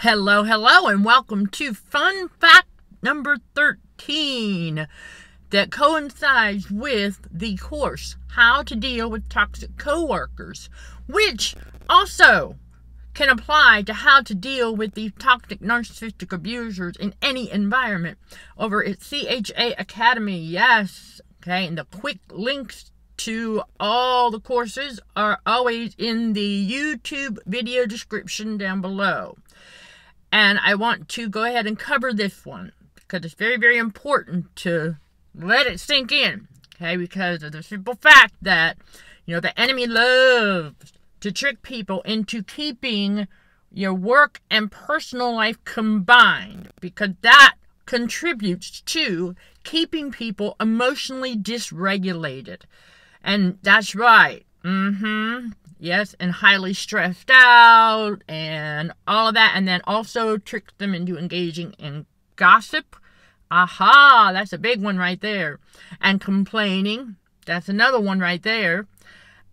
Hello, hello, and welcome to Fun Fact number 13 that coincides with the course How to Deal with Toxic Coworkers, which also can apply to how to deal with the toxic narcissistic abusers in any environment over at CHA Academy. Yes, okay, and the quick links to all the courses are always in the YouTube video description down below. And I want to go ahead and cover this one because it's very, very important to let it sink in. Okay, because of the simple fact that, you know, the enemy loves to trick people into keeping your work and personal life combined because that contributes to keeping people emotionally dysregulated. And that's right. Mm-hmm. Yes, and highly stressed out and all of that. And then also tricks them into engaging in gossip. Aha, that's a big one right there. And complaining. That's another one right there.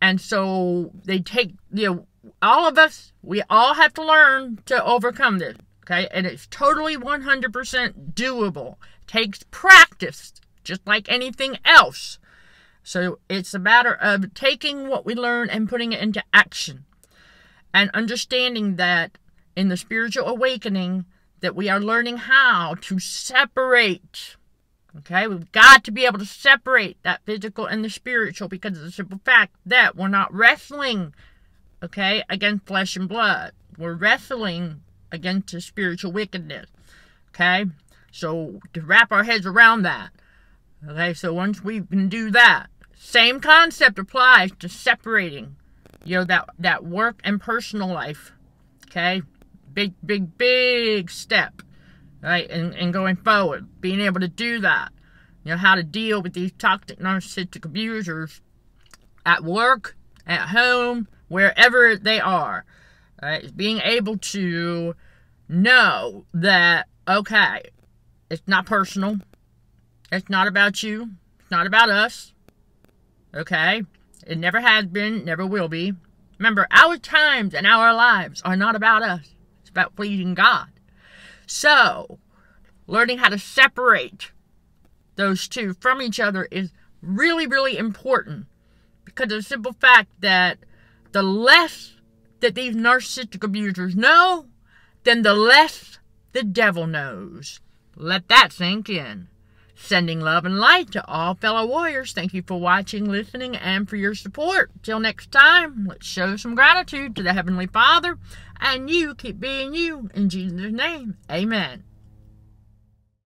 And so they take, you know, all of us, we all have to learn to overcome this. Okay. And it's totally 100% doable. Takes practice, just like anything else. So it's a matter of taking what we learn and putting it into action. And understanding that in the spiritual awakening, that we are learning how to separate. Okay, we've got to be able to separate that physical and the spiritual because of the simple fact that we're not wrestling, okay, against flesh and blood. We're wrestling against the spiritual wickedness. Okay, so to wrap our heads around that. Okay, so once we can do that, same concept applies to separating, you know, that, that work and personal life. Okay? Big, big, big step. Right? And, and going forward. Being able to do that. You know, how to deal with these toxic narcissistic abusers at work, at home, wherever they are. Right? Being able to know that, okay, it's not personal. It's not about you. It's not about us. Okay? It never has been, never will be. Remember, our times and our lives are not about us. About pleasing God. So, learning how to separate those two from each other is really, really important. Because of the simple fact that the less that these narcissistic abusers know, then the less the devil knows. Let that sink in. Sending love and light to all fellow warriors. Thank you for watching, listening, and for your support. Till next time, let's show some gratitude to the Heavenly Father. And you keep being you. In Jesus' name, amen.